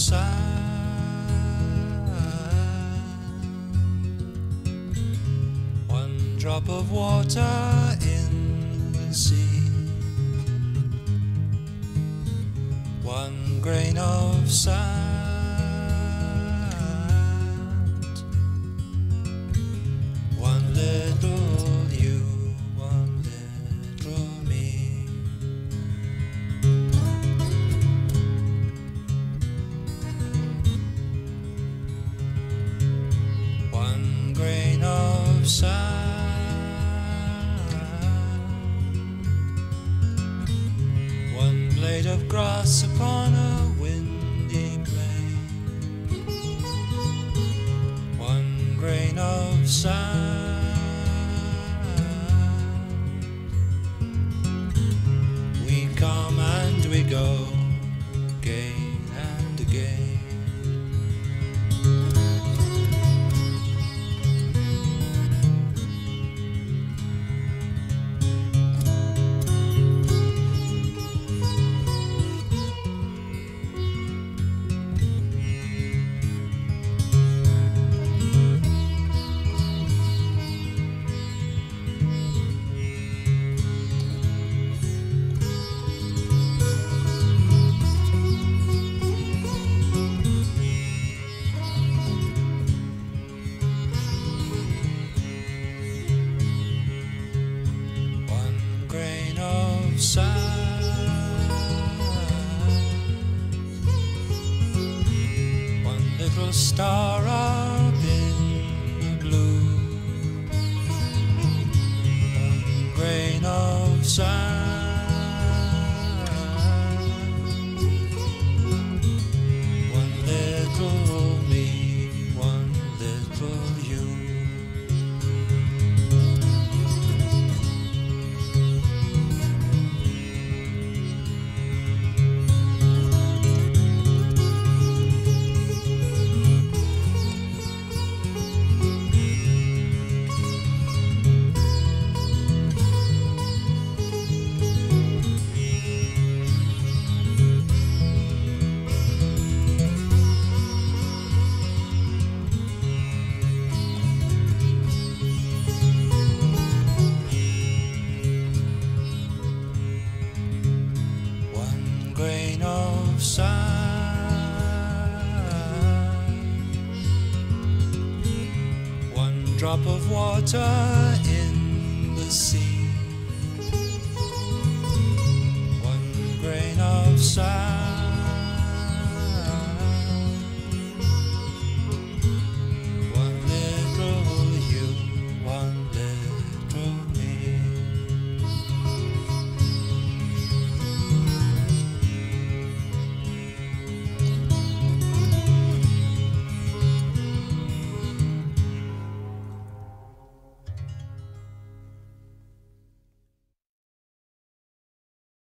sand, one drop of water in the sea, one grain of sand, of grass upon star sand, one drop of water in the sea, one grain of sand,